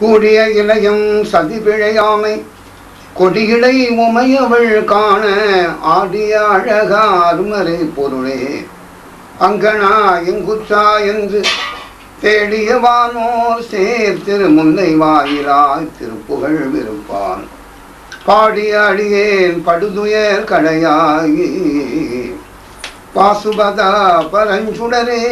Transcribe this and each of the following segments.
கூடிய இளையம் சதி பிழையாமை கொடியிடை உமையவள் காண ஆடிய அழகாருமறை பொருளே. அங்கனா எங்குச்சா என்று தேடிய வானோர் சேர் திரு முல்லை வாயிலாய் திருப்புகழ் விருப்பான். பாடிய அடியேன் படுதுயர் கடையாகி பாசுபதா பரஞ்சுடரே.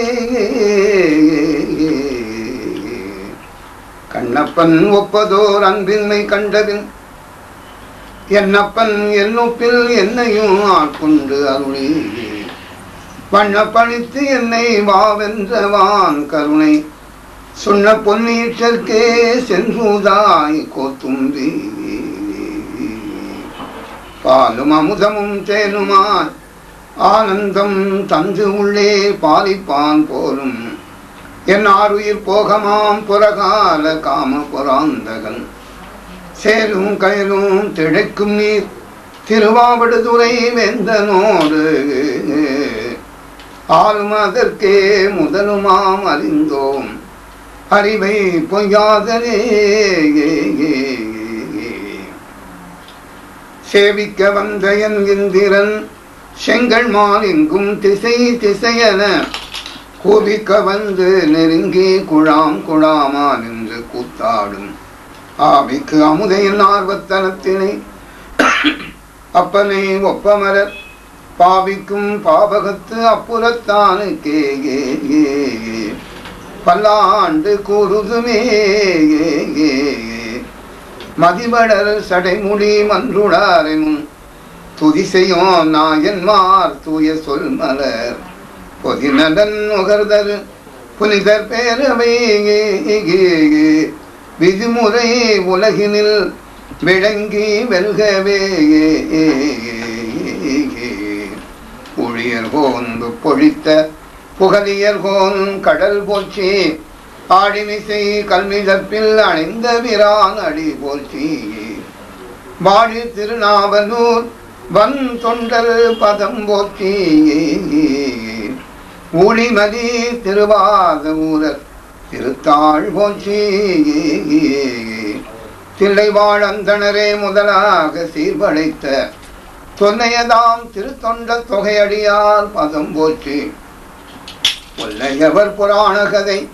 கண்ணப்பன் ஒப்பதோர் அன்பின்மை கண்டதில் என்னப்பன் என்னொப்பில் என்னையும் ஆட்கொண்டு அருளி. வண்ணப்பழித்து என்னை வாவென்றவான் கருணை சொன்ன பொன்னீற்றற்கே சென்றுதாய் கோத்தும்பி. பாலும் அமுதமும் தேனுமாய் ஆனந்தம் தந்து உள்ளே பாலிப்பான் போலும் என் ஆறுயிர் போகமாம் புறகால காம புறாந்தகன் சேலும் கயலும் திளைக்கும் நீர் திருவாவடுதுறை வெந்தனோடு. ஆளும் அதற்கே முதலுமாம் அறிந்தோம் அறிவை பொய்யாதனே சேவிக்க வந்த என் இந்திரன் செங்கல் மால் எங்கும் திசை திசையன கோபிக்க வந்து நெருங்கி குழாம் குழாமா நின்று கூத்தாடும். ஆவிக்கு அமுதையின் ஆர்வத்தனத்தினை அப்பனை ஒப்பமரர் பாவிக்கும் பாவகத்து அப்புறத்தானுக்கே பல்லாண்டு கூறுதுமே மதிவடர் சடைமுடி மன்றுடாரெனும் துதி செய்யும் நாயன்மார் தூய சொல் மலர் பொதிநடன் நுகர்தரு புனிதர் பேரவை விதிமுறை உலகினில் விளங்கி வெல்கவே ஊழியர் கோந்து பொழித்த புகழியர் கோன் கடல் போற்றி ஆடிமிசை கல்மிதப்பில் அணைந்த விரான் அடி போற்றி. வாழி திருநாவலூர் வன் தொண்டர் பதம் போற்றி ஊழிமதி திருவாத ஊரர் திருத்தாள் போற்றி தில்லைவாழ் முதலாக சீர்படைத்த தொன்னையதாம் திருத்தொண்ட தொகையடியால் பதம் போற்றி. கொல்லையவர் புராண கதை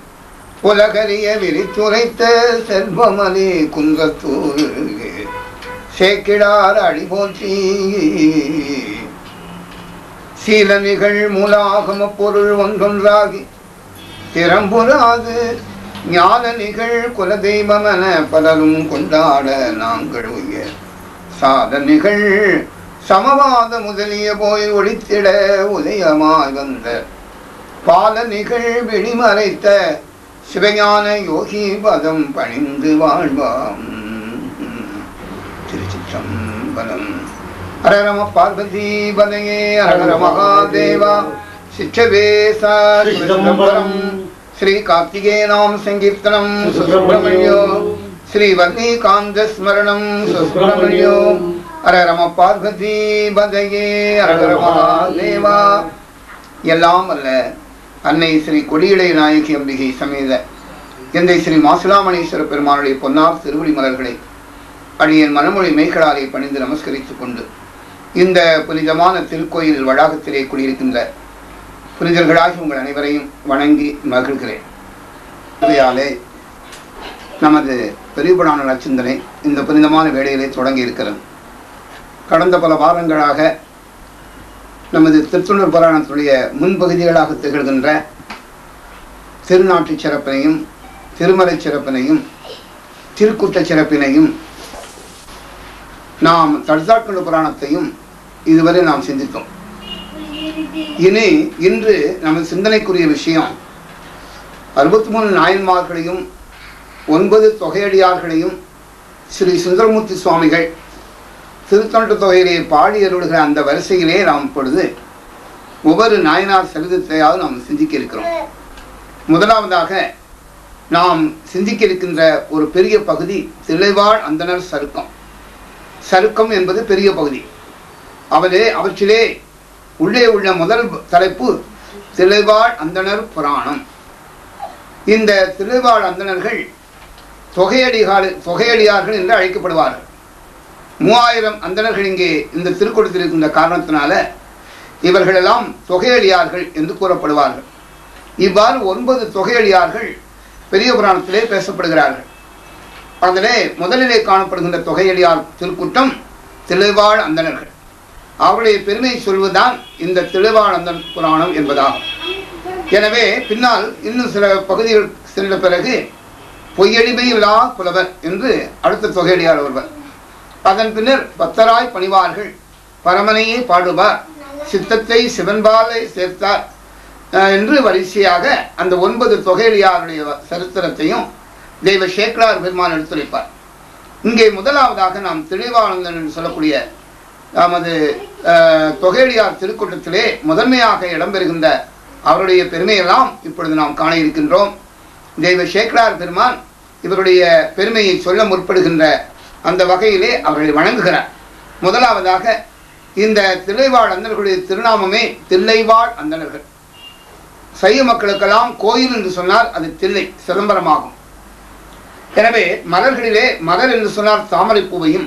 உலகறிய விரித்துரைத்த செல்வமலி குன்றத்தூர். சேக்கிடார் அடி சீல நிகழ் மூலாகம பொருள் ஒன்றொன்றாகி திறம்புறாது. ஞான நிகழ் குலதெய்வமென பலரும் கொண்டாட நாங்கள் உயர். சாதனைகள் சமவாத முதலிய போய் ஒழித்திட உதயமாய் வந்த. பால நிகழ் வெளிமறைத்த சிவஞான யோகி பதம் பணிந்து வாழ்வாம். திருச்சிற்றம்பலம் ஹரரம பார்வதி பதையே ஹர மகாதேவா சிச்சவே சிதம்பரம் ஸ்ரீ கார்த்திகேனாம் சங்கீர்த்தனம் சுப்பிரமணியோ ஸ்ரீ வர்ணிகாந்த ஸ்மரணம் சுப்பிரமணியோ ஹரரம பார்வதி பதையே ஹர மகாதேவா எல்லாம் அல்ல அன்னை ஸ்ரீ கொடியிடை நாயகி அம்பிகை சமேத எந்தை ஸ்ரீ மாசிலாமணீஸ்வர பெருமானுடைய பொன்னார் திருவடி மலர்களை அடியன் மனமொழி மேய்களாரை பணிந்து நமஸ்கரித்துக் கொண்டு இந்த புனிதமான திருக்கோயில் வளாகத்திலே குடியிருக்கின்ற புனிதர்களாகி உங்கள் அனைவரையும் வணங்கி மகிழ்கிறேன். இதையாலே நமது பெரியபுராண நச்சிந்தனை இந்த புனிதமான வேலையிலே தொடங்கி இருக்கிறது. கடந்த பல வாரங்களாக நமது திருத்துணர் புராணத்துடைய முன்பகுதிகளாக திகழ்கின்ற திருநாட்டு சிறப்பினையும் திருமலை சிறப்பினையும் திருக்கூட்ட சிறப்பினையும் நாம் தர்சாக்கண்டு புராணத்தையும் இதுவரை நாம் சிந்தித்தோம். இனி இன்று நமது சிந்தனைக்குரிய விஷயம் அறுபத்தி மூணு நாயன்மார்களையும் ஒன்பது தொகையடியார்களையும் ஸ்ரீ சுந்தரமூர்த்தி சுவாமிகள் திருத்தொண்ட தொகையிலே பாடி அருள்கிற அந்த வரிசையிலே நாம் இப்பொழுது ஒவ்வொரு நாயனார் சரிதத்தையாவது நாம் சிந்திக்க இருக்கிறோம். முதலாவதாக நாம் சிந்திக்க இருக்கின்ற ஒரு பெரிய பகுதி திளைவாழ் அந்தனர் சருக்கம். சருக்கம் என்பது பெரிய பகுதி. அவரே அவற்றிலே உள்ளே உள்ள முதல் தலைப்பு திருவாழ் அந்தணர் புராணம். இந்த திருவாழ் அந்தணர்கள் தொகையடிகால் தொகையடியார்கள் என்று அழைக்கப்படுவார்கள். மூவாயிரம் அந்தணர்கள் இங்கே இந்த திருக்கூட்டத்தில் இருக்கின்ற காரணத்தினால இவர்களெல்லாம் தொகையடியார்கள் என்று கூறப்படுவார்கள். இவ்வாறு ஒன்பது தொகையடியார்கள் பெரிய புராணத்திலே பேசப்படுகிறார்கள். அதிலே முதலிலே காணப்படுகின்ற தொகையடியார் திருக்கூட்டம் திருவாழ் அந்தணர்கள். அவருடைய பெருமை சொல்வதுதான் இந்த தெளிவானந்தன் புராணம் என்பதாகும். எனவே பின்னால் இன்னும் சில பகுதிகள் சென்ற பிறகு பொய்யடிமை இல்லா புலவர் என்று அடுத்த தொகையடியார் ஒருவர். அதன் பின்னர் பத்தராய் பணிவார்கள். பரமனையே பாடுவார். சித்தத்தை சிவன்பாலை சேர்த்தார். என்று வரிசையாக அந்த ஒன்பது தொகையடியாருடைய சரித்திரத்தையும் தெய்வ சேக்கரார் பெருமான் எடுத்துரைப்பார். இங்கே முதலாவதாக நாம் தெளிவானந்தன் என்று சொல்லக்கூடிய நமது தொகையடியார் திருக்கூட்டத்திலே முதன்மையாக இடம்பெறுகின்ற அவருடைய பெருமையெல்லாம் இப்பொழுது நாம் காண இருக்கின்றோம். தெய்வ சேக்கரார் பெருமான் இவருடைய பெருமையை சொல்ல முற்படுகின்ற அந்த வகையிலே அவர்களை வணங்குகிறார். முதலாவதாக இந்த தில்லைவாழ் அந்தனர்களுடைய திருநாமமே தில்லைவாழ் அந்தணர்கள். சைவ மக்களுக்கெல்லாம் கோயில் என்று சொன்னால் அது தில்லை சிதம்பரமாகும். எனவே மலர்களிலே மலர் என்று சொன்னால் தாமரை பூவையும்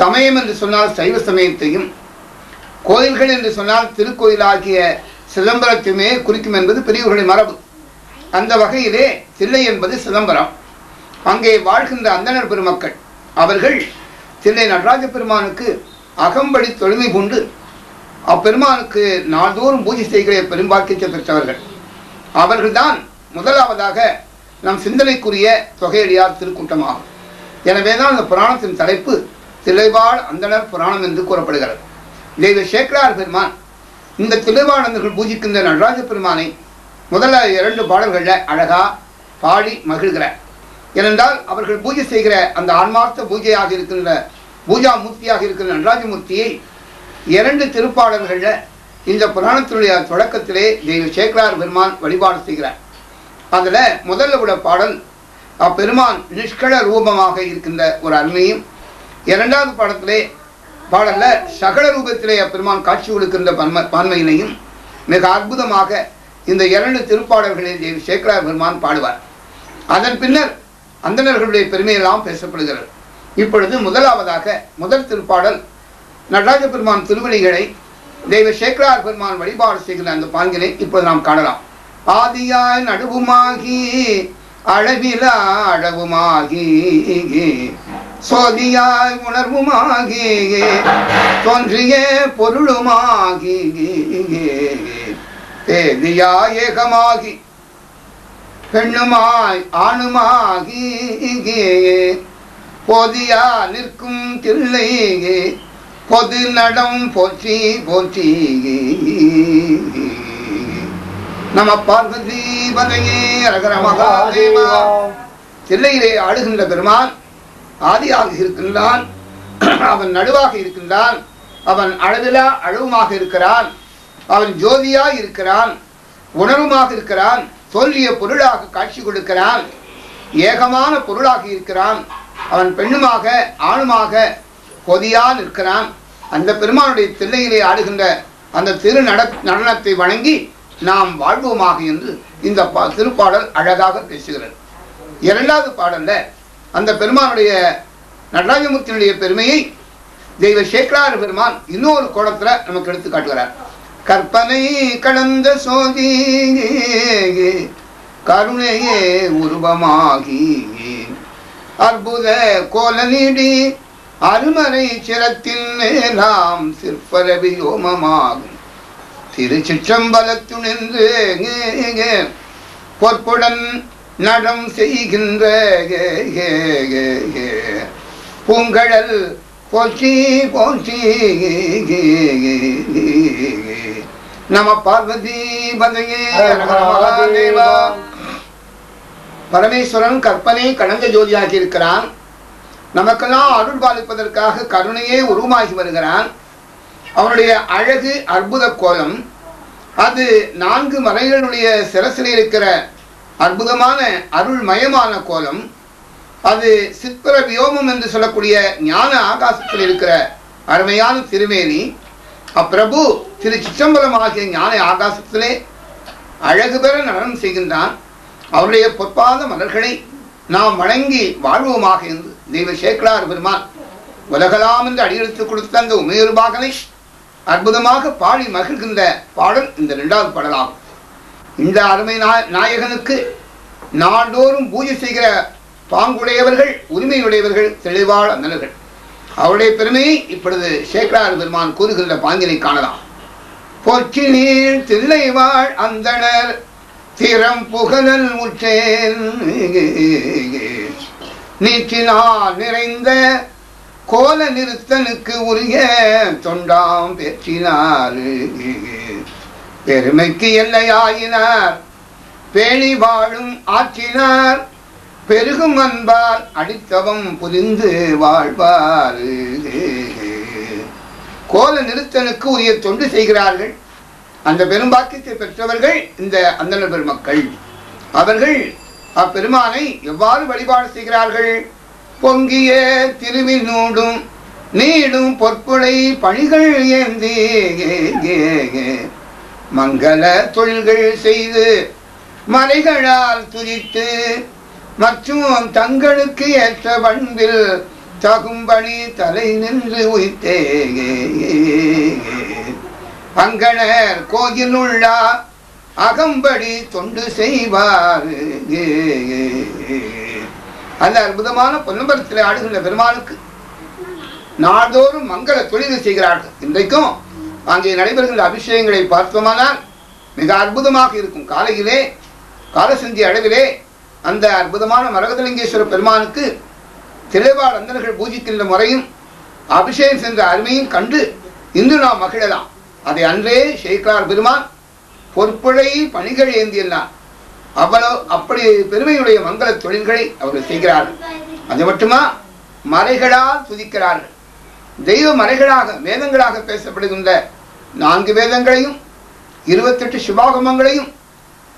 சமயம் என்று சொன்னால் சைவ சமயத்தையும் கோயில்கள் என்று சொன்னால் திருக்கோயிலாகிய சிதம்பரத்தையுமே குறிக்கும் என்பது பெரியவர்களின் மரபு. அந்த வகையிலே தில்லை என்பது சிதம்பரம். அங்கே வாழ்கின்ற அந்தணர் பெருமக்கள் அவர்கள் தில்லை நடராஜ பெருமானுக்கு அகம்படி தொழுமை கொண்டு அப்பெருமானுக்கு நாள்தோறும் பூஜை செய்கிற பெரும்பாக்கியத்தை பெற்றவர்கள். அவர்கள்தான் முதலாவதாக நம் சிந்தனைக்குரிய தொகையடியார் திருக்கூட்டமாகும். எனவே தான் அந்த புராணத்தின் தலைப்பு திளைவாழ் அந்தணர் புராணம் என்று கூறப்படுகிறது. தெய்வ சேக்கரார் பெருமான். இந்த திளைவாழ்ந்தர்கள் பூஜிக்கின்ற நடராஜ பெருமானை முதல்ல இரண்டு பாடல்களில் அழகா பாடி மகிழ்கிறார். ஏனென்றால் அவர்கள் பூஜை செய்கிற அந்த ஆன்மார்த்த பூஜையாக இருக்கின்ற பூஜா மூர்த்தியாக இருக்கிற நடராஜமூர்த்தியை இரண்டு திருப்பாடல்களில் இந்த புராணத்தினுடைய தொடக்கத்திலே தெய்வ சேக்கரார் பெருமான் வழிபாடு செய்கிறார். அதில் முதல்ல உள்ள பாடல் அப்பெருமான் நிஷ்கள ரூபமாக இருக்கின்ற ஒரு அருமையும் இரண்டாவது பாடத்திலே பாடல்ல சகல ரூபத்திலே அப்பெருமான் காட்சி கொடுக்கின்ற பன்ம பான்மையினையும் மிக அற்புதமாக இந்த இரண்டு திருப்பாடல்களில் சேக்கரா பெருமான் பாடுவார். அதன் பின்னர் அந்தணர்களுடைய பெருமையெல்லாம் பேசப்படுகிறது. இப்பொழுது முதலாவதாக முதல் திருப்பாடல் நடராஜ பெருமான் திருவடிகளை தெய்வ சேக்கரார் பெருமான் வழிபாடு செய்கிற அந்த பாங்கினை இப்போது நாம் காணலாம். ஆதியாய் நடுவுமாகி அளவிலா அளவுமாகி சோதியாய் உணர்வுமாகி தோன்றிய பொருளுமாகி தேதியாய் ஏகமாகி பெண்ணுமாய் ஆணுமாகி போதியா நிற்கும் தில்லை பொது நடம் போற்றி போற்றி நம பார்வதி பதையே ரகர மகாதேவா. தில்லையிலே ஆடுகின்ற பெருமான் ஆதியாக இருக்கின்றான். அவன் நடுவாக இருக்கின்றான். அவன் அளவிலா அளவுமாக இருக்கிறான். அவன் ஜோதியாக இருக்கிறான். உணர்வுமாக இருக்கிறான். தோல்விய பொருளாக காட்சி கொடுக்கிறான். ஏகமான பொருளாக இருக்கிறான். அவன் பெண்ணுமாக ஆணுமாக கொதியா நிற்கிறான். அந்த பெருமானுடைய தில்லையிலே ஆடுகின்ற அந்த திரு நட நடனத்தை வணங்கி நாம் வாழ்வோமாக என்று இந்த பா- திருப்பாடல் அழகாக பேசுகிறது. இரண்டாவது பாடல்ல அந்த பெருமானுடைய நடராஜமூர்த்தியினுடைய பெருமையை தெய்வ சேக்கரார் பெருமான் இன்னொரு கோணத்துல நமக்கு எடுத்து காட்டுகிறார் கற்பனை கடந்த சோதி கருணையே உருவமாகி அற்புத கோல நீடி அருமறை சிரத்தின் மேலாம் சிற்பர வியோமமாகும் திருச்சிற்றம்பலத்துணின்று பொற்புடன் நடம் செய்கின்ற பூங்கழல் போற்றி போற்றி நம பார்வதி பரமேஸ்வரன் கற்பனை கடந்த ஜோதியாகி இருக்கிறான் நமக்கெல்லாம் அருள் பாலிப்பதற்காக கருணையே உருவமாகி வருகிறான். அவனுடைய அழகு அற்புத கோலம். அது நான்கு மலைகளுடைய சிரசில் இருக்கிற அற்புதமான அருள்மயமான கோலம். அது சித்திர வியோமம் என்று சொல்லக்கூடிய ஞான ஆகாசத்தில் இருக்கிற அருமையான திருமேனி அப்பிரபு திரு சிற்றம்பலம் ஆகிய ஞான ஆகாசத்திலே அழகு பெற நடனம் செய்கின்றான். அவருடைய பொற்பாத மலர்களை நாம் வணங்கி வாழ்வோமாக என்று தெய்வ சேக்கலார் பெருமான் உலகலாம் என்று அடியெடுத்து கொடுத்த அந்த உமையூர் பாகனை அற்புதமாக பாடி மகிழ்கின்ற பாடல் இந்த இரண்டாவது பாடலாகும். இந்த அருமை நாயகனுக்கு நாள்தோறும் பூஜை செய்கிற பாங்குடையவர்கள் உரிமையுடையவர்கள் தெளிவாள் மன்னர்கள் அவருடைய பெருமையை இப்பொழுது சேக்கரார் பெருமான் கூறுகின்ற பாங்கினை காணலாம். பொற்றி நீர் தில்லைவாழ் அந்தணர் திறம் புகழல் முற்றேன். நீச்சினால் நிறைந்த கோல நிறுத்தனுக்கு உரிய தொண்டாம் பெற்றினார். பெருமைக்கு எல்லையாயினார். பேணி வாழும் ஆற்றினார். பெருகும் அன்பால் அடித்தவம் புரிந்து வாழ்வார். கோல நிறுத்தனுக்கு உரிய தொண்டு செய்கிறார்கள். அந்த பெரும்பாக்கியத்தை பெற்றவர்கள் இந்த அந்தணர் பெருமக்கள். அவர்கள் அப்பெருமானை எவ்வாறு வழிபாடு செய்கிறார்கள்? பொங்கிய திருவினூடும் நீடும் பொற்புடை பணிகள் ஏந்தி மங்கள தொழில்கள் செய்து மலைகளால் துதித்து மற்றும் தங்களுக்கு ஏற்ற பண்பில் தகும்பணி தலை நின்று உயிர்த்தே அங்கணர் கோயில் உள்ளார் அகம்படி தொண்டு செய்வார். அந்த அற்புதமான பொன்னம்பலத்தில் ஆடுகின்ற பெருமாளுக்கு நாள்தோறும் மங்கள தொழில் செய்கிறார்கள். இன்றைக்கும் அங்கே நடைபெறுகின்ற அபிஷேகங்களை பார்த்தோமானால் மிக அற்புதமாக இருக்கும். காலையிலே காலசந்தி அளவிலே அந்த அற்புதமான மரகதலிங்கேஸ்வர பெருமானுக்கு திளைவாள் அந்தனர்கள் பூஜிக்கின்ற முறையும் அபிஷேகம் சென்ற அருமையும் கண்டு இன்று நாம் மகிழலாம். அதை அன்றே ஷேக்லார் பெருமான் பொற்புழை பணிகள் ஏந்தியெல்லாம். அவ்வளோ அப்படி பெருமையுடைய மங்கள தொழில்களை அவர்கள் செய்கிறார்கள். அது மட்டுமா? மறைகளால் துதிக்கிறார்கள். தெய்வ மறைகளாக வேதங்களாக பேசப்படுகின்ற நான்கு வேதங்களையும் இருபத்தெட்டு சிவாகமங்களையும்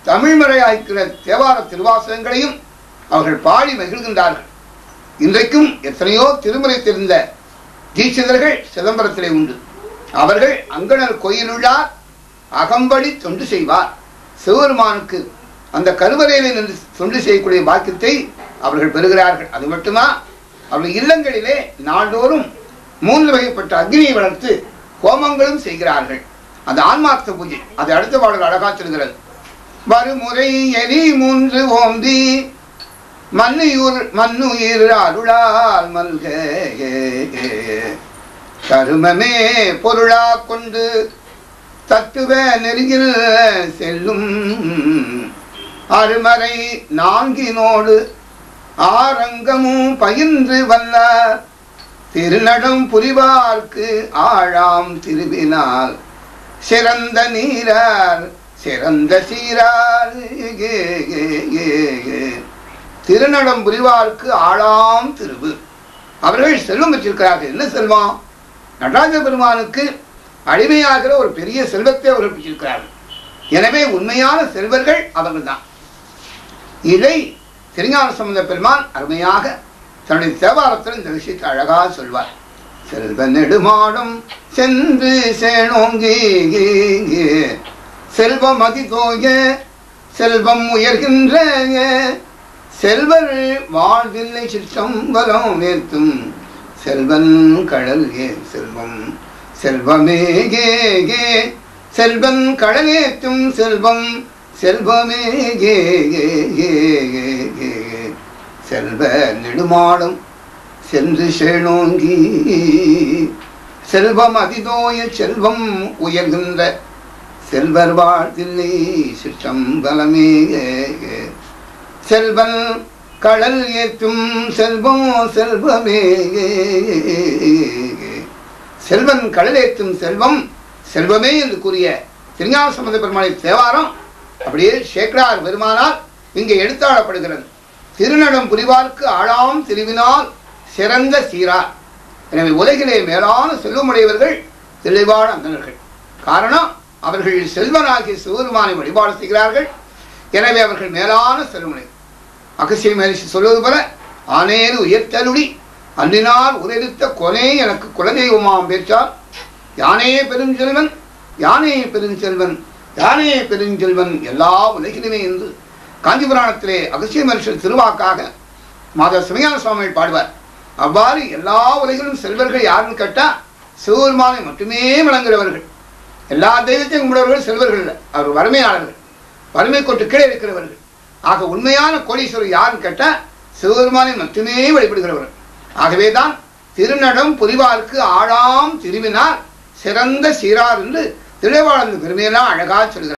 தமிழ் மறையாய்க்கிற தேவார திருவாசகங்களையும் அவர்கள் பாடி மகிழ்கின்றார்கள். இன்றைக்கும் எத்தனையோ திருமுறை தெரிந்த தீட்சிதர்கள் சிதம்பரத்திலே உண்டு. அவர்கள் அங்கணர் கோயிலுள்ளார் அகம்படி தொண்டு செய்வார். சிவபெருமானுக்கு அந்த கருவறையில் நின்று தொண்டு செய்யக்கூடிய பாக்கியத்தை அவர்கள் பெறுகிறார்கள். அது மட்டுமா? அவர்கள் இல்லங்களிலே நாள்தோறும் மூன்று வகைப்பட்ட அக்னியை வளர்த்து ஹோமங்களும் செய்கிறார்கள். அந்த ஆன்மார்த்த பூஜை அது அடுத்த பாடல் அழகா சொல்கிறது. வருமுறை எரி மூன்று ஓந்தி மன்னுயிர் மண்ணுயிர் அருளால் மல்க கருமமே பொருளா கொண்டு தத்துவ நெருங்கில் செல்லும் அருமறை நான்கினோடு ஆரங்கமும் பயின்று வல்ல திருநடம் புரிவார்க்கு ஆழாம் திருவினால். சிறந்த நீரார் சிறந்த சீரார். திருநடம் புரிவார்க்கு ஆழாம் திருவு. அவர்கள் செல்வம் வச்சிருக்கிறார்கள் என்ன செல்வம்? நடராஜ பெருமானுக்கு அடிமையாகிற ஒரு பெரிய செல்வத்தை அவர்கள் வச்சிருக்கிறார்கள் எனவே உண்மையான செல்வர்கள் அவர்கள் தான் இதை திருஞான சம்பந்த பெருமான் அருமையாக தன்னுடைய தேவாரத்தில் இந்த விஷயத்தை அழகா சொல்வார். செல்வ நெடுமாடும் சென்று சேனோங்கி செல்வம் அதிகோய செல்வம் உயர்கின்ற செல்வர் வாழ்வில்லை சிற்றம்பலம் உயர்த்தும் செல்வன் கடல் ஏ செல்வம்? செல்வமே கே கே. செல்வன் கடலேத்தும் செல்வம். செல்வமே கே கே கே கே. செல்வ நெடுமாடும் சென்று சேணோங்கி செல்வம் அதிதோய செல்வம் உயர்கின்ற செல்வர் வாழ்த்தில்லை சிற்றம்பலமே செல்வன் கடல் ஏற்றும் செல்வம் செல்வமே. செல்வன் கடல் ஏற்றும் செல்வம் செல்வமே என்று கூறிய திருஞான சம்பந்த பெருமானை தேவாரம் அப்படியே சேக்கரார் பெருமானால் இங்கே எடுத்தாடப்படுகிறது திருநடம் புரிவார்க்கு ஆழாம் திருவினால் சிறந்த சீரார். எனவே உலகிலே மேலான செல்வமுடையவர்கள் தெளிவான அந்தனர்கள் காரணம் அவர்கள் செல்வனாகிய சிவபெருமானை வழிபாடு செய்கிறார்கள். எனவே அவர்கள் மேலான செல்வமுனை அகசிய மகிழ்ச்சி சொல்வது போல ஆனேறு உயர்த்தலுடி அன்றினால் உரைத்த கொனே எனக்கு குலதெய்வமாம் பேச்சால் யானையே பெருஞ்செல்வன் யானையே பெருஞ்செல்வன் யானையே பெருஞ்செல்வன் எல்லா உலகிலுமே என்று காஞ்சி புராணத்திலே அகசிய மனுஷர் திருவாக்காக மாதவ சிவஞான சுவாமிகள் பாடுவார். அவ்வாறு எல்லா உலகிலும் செல்வர்கள் யாருன்னு கேட்டால் சிவபெருமானை மட்டுமே வழங்குகிறவர்கள் எல்லா தெய்வத்தையும் கும்பிடுறவர்கள் செல்வர்கள் இல்லை. அவர் வறுமையாளர்கள். வறுமை கொண்டு கீழே இருக்கிறவர்கள். ஆக உண்மையான கோடீஸ்வரர் யாருன்னு கேட்டால் சிவபெருமானை மட்டுமே வழிபடுகிறவர்கள். ஆகவே தான் திருநடம் புரிவார்க்கு ஆழாம் திருவினார் சிறந்த சீரார் என்று திருவாளந்து பெருமையெல்லாம் அழகாக சொல்கிறார்.